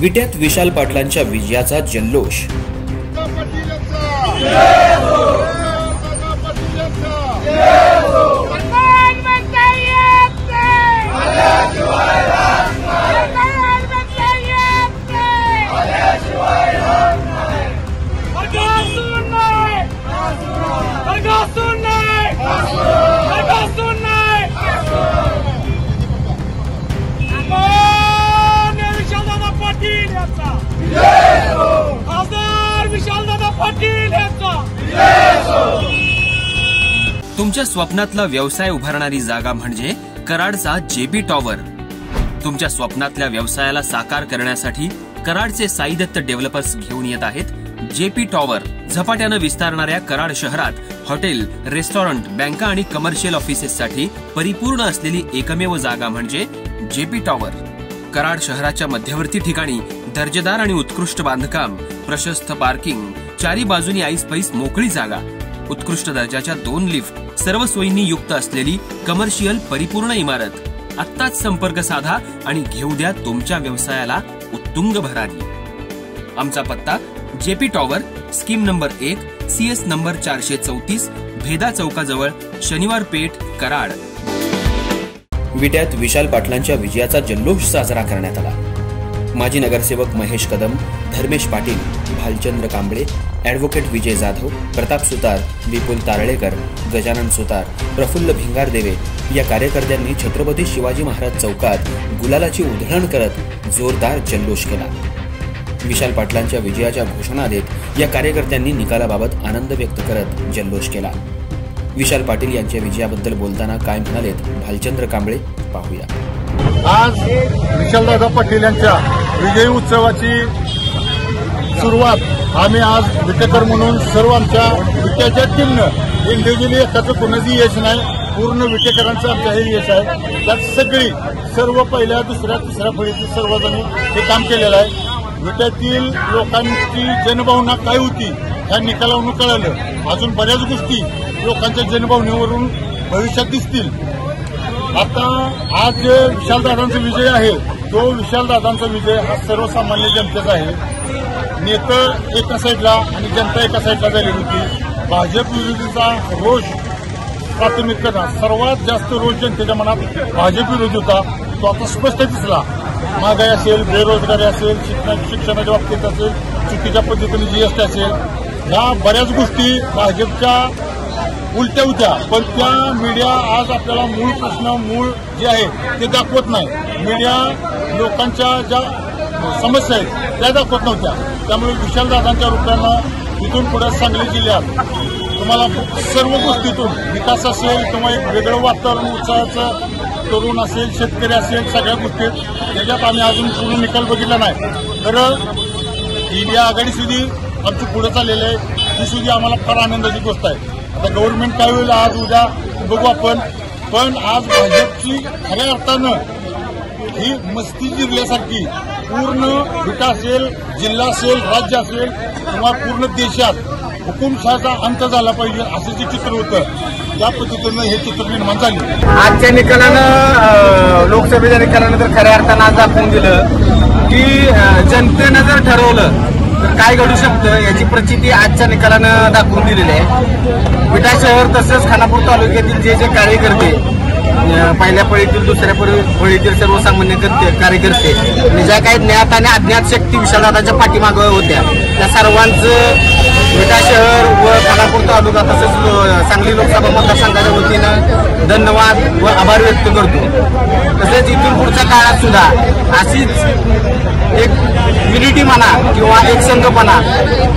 विट्यात विशाल पाटलांच्या विजयाचा जल्लोष. तुमच्या स्वप्नातला व्यवसाय उभारणारी जागा म्हणजे कराडचा जेबी टॉवर. तुमच्या स्वप्नातल्या व्यवसायाला साकार करण्यासाठी कराडचे साईदत्त डेव्हलपर्स घेऊन येत आहेत जेपी टॉवर झपाट्यानं विस्तारणाऱ्या कराड शहरात हॉटेल रेस्टॉरंट बँका आणि कमर्शियल ऑफिसेससाठी परिपूर्ण असलेली एकमेव जागा म्हणजे जेपी टॉवर. कराड शहराच्या मध्यवर्ती ठिकाणी दर्जेदार आणि उत्कृष्ट बांधकाम प्रशस्त पार्किंग चारी बाजूनी आईस पैस मोकळी जागा उत्कृष्ट दर्जाच्या दोन लिफ्ट सर्व सोयींनी युक्त असलेली कमर्शियल परिपूर्ण इमारत. आत्ताच संपर्क साधा आणि घेऊ द्या तुमच्या व्यवसायाला उत्तुंग भरारी. आमचा पत्ता जेपी टॉवर स्कीम नंबर एक सी एस नंबर चारशे चौतीस भेदा चौकाजवळ शनिवार पेठ कराड. विट्यात विशाल पाटलांच्या विजयाचा जल्लोष साजरा करण्यात आला. माजी नगरसेवक महेश कदम धर्मेश पाटील भालचंद्र कांबळे ॲडव्होकेट विजय जाधव प्रताप सुतार विपुल तारळेकर गजानन सुतार प्रफुल्ल भिंगारदेवे या कार्यकर्त्यांनी छत्रपती शिवाजी महाराज चौकात गुलालाची उधळण करत जोरदार जल्लोष केला. विशाल पाटलांच्या विजयाच्या घोषणा देत या कार्यकर्त्यांनी निकालाबाबत आनंद व्यक्त करत जल्लोष केला. विशाल पाटील यांच्या विजयाबद्दल बोलताना काय म्हणालेत भालचंद्र कांबळे पाहूया. आज विशालदादा पाटील यांच्या विजयी उत्सवाची सुरुवात. आम्ही आज विटेकर म्हणून सर्व आमच्या विट्याच्या टीमनं इंडिव्हिज्युअली एकाचं कोणाची यश नाही. पूर्ण विटेकरांचं आमच्या हे यश आहे. त्यात सगळी सर्व पहिल्या दुसऱ्या तिसऱ्या फळीतील सर्वजणी हे काम केलेलं आहे. विट्यातील लोकांची जनभावना काय होती ह्या निकालावरून कळालं. अजून बऱ्याच गोष्टी लोकांच्या जनभावनेवरून भविष्यात दिसतील. आता आज जे विशालदादांचा विजय आहे तो विशालदादांचा विजय हा सर्वसामान्य जनतेचा आहे. नेतं एका साईडला आणि जनता एका साईडला झालेली होती. भाजप विरोधीचा रोष प्राथमिकता सर्वात जास्त रोष जनतेच्या मनात भाजप विरोधी होता. तो आता स्पष्ट दिसला. महागाई असेल बेरोजगारी असेल शिक्षण शिक्षणाच्या बाबतीत असेल चुकीच्या पद्धतीने जीएसटी असेल ह्या बऱ्याच गोष्टी भाजपच्या उलट्या होत्या. पण त्या मीडिया आज आपल्याला मूळ प्रश्न मूळ जे आहे ते दाखवत नाही. मीडिया लोकांच्या ज्या समस्या आहेत त्या दाखवत नव्हत्या. त्यामुळे विशालदादांच्या रूपानं इथून पुढे सांगली जिल्ह्यात तुम्हाला सर्व गोष्टीतून विकास असेल किंवा एक वेगळं वातावरण उत्साहाचं तरुण असेल शेतकरी असेल सगळ्या गोष्टीत त्याच्यात आम्ही अजून पूर्ण निकाल बघितला नाही. तर इंडिया आघाडी सुधी आमची पुढे चाललेली आहे ही सुधी आम्हाला फार आनंदाची गोष्ट आहे. आता गव्हर्नमेंट काय होईल आज उद्या बघू आपण. पण आज भाजपची खऱ्या अर्थानं ही मस्ती जिरल्यासारखी पूर्ण विकास असेल जिल्हा असेल राज्य असेल किंवा पूर्ण देशात हुकुमशाचा अंत झाला पाहिजे असं जे चित्र होतं त्या पद्धतीनं हे चित्र निर्माण झाले. आजच्या निकालानं लोकसभेच्या निकालानंतर खऱ्या अर्थानं आज दाखवून दिलं की जनतेनं जर ठरवलं काय घडू शकतं याची प्रचिती आजच्या निकालानं दाखवून दिलेली आहे. विटा शहर तसंच खानापूर तालुक्यातील जे जे कार्यकर्ते पहिल्या फळीतील दुसऱ्या पळीतील फळीतील सर्वसामान्य करते- कार्यकर्ते. आणि ज्या काही ज्ञात आणि अज्ञात शक्ती विशालदादाच्या पाठीमागं होत्या त्या सर्वांचं विटा शहर व खानापूर तालुका तसेच सांगली लोकसभा मतदारसंघाच्या वतीनं धन्यवाद व आभार व्यक्त करतो. तसेच इथून पुढच्या काळात सुद्धा अशीच एक युनिटी म्हणा किंवा एक संघपणा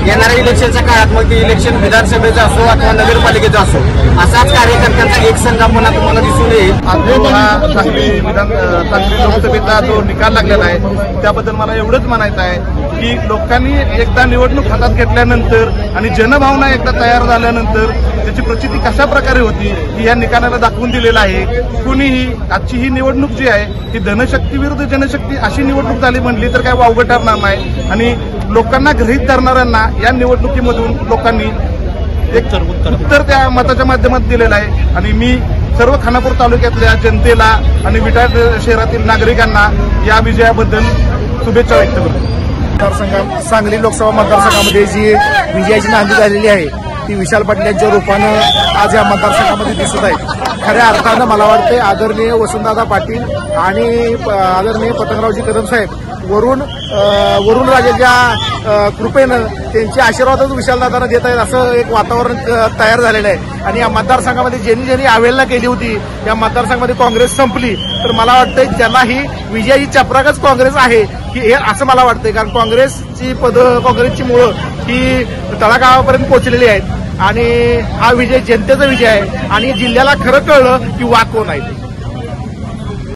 येणाऱ्या इलेक्शनच्या काळात मग ते इलेक्शन विधानसभेचं असो अथवा नगरपालिकेचं असो असाच कार्यकर्त्यांचा एक संघपणा तुम्हाला दिसून येईल. जो हा सांगली विधान सांगली लोकसभेचा जो निकाल लागलेला आहे त्याबद्दल मला एवढंच म्हणायचं आहे की लोकांनी एकदा निवडणूक हातात घेतल्यानंतर आणि जनभावना एकदा तयार झाल्यानंतर त्याची प्रचिती कशा प्रकारे होती ही या निकालाला दाखवून दिलेलं आहे. कुणीही आजची ही निवडणूक जी आहे ही धनशक्ती विरुद्ध जनशक्ती अशी निवडणूक झाली म्हणली तर काय वावगं ठरणार नाही. आणि लोकांना गृहीत धरणाऱ्यांना या निवडणुकीमधून लोकांनी एक उत्तर त्या मताच्या माध्यमात दिलेलं आहे. आणि मी सर्व खानापूर तालुक्यातल्या जनतेला आणि विटा शहरातील नागरिकांना या विजयाबद्दल शुभेच्छा व्यक्त करतो. मतदारसंघात सांगली लोकसभा मतदारसंघामध्ये जी विजयाची नांदी झालेली आहे ती विशाल पाटील यांच्या रूपानं आज या मतदारसंघामध्ये दिसत आहे. खऱ्या अर्थानं मला वाटते आदरणीय वसंतदादा पाटील आणि आदरणीय पतंगरावजी कदम साहेब वरुण अं, कृपेनं त्यांचे आशीर्वादच विशालदादांना देत आहेत असं एक वातावरण तयार झालेलं आहे. आणि या मतदारसंघामध्ये ज्यांनी ज्यांनी अवेलना केली होती या मतदारसंघामध्ये काँग्रेस संपली. तर मला वाटतं त्यांना ही विजयाची चपराकच काँग्रेस आहे की हे असं मला वाटतंय. कारण काँग्रेसची पद काँग्रेसची मुळं ही तळागावापर्यंत पोहोचलेली आहेत. आणि हा विजय जनतेचा विजय आहे. आणि जिल्ह्याला खरं कळलं की वाक कोण आहे. ते.